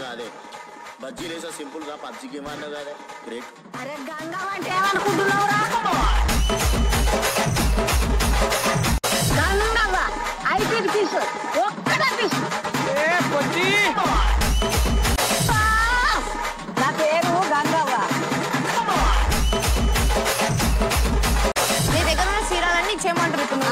కాదే. బజ్జీలు వేసా సింపుల్గా పబ్జి గేమ్ కాదే. గ్రేట్ అరే గంగా అంటే ఏమనుకుంటున్నావు గంగవ్వ ఐటీ నా పేరు గంగవ్వ నీ దగ్గర ఉన్న ఇచ్చేయమంటారు ఇప్పుడు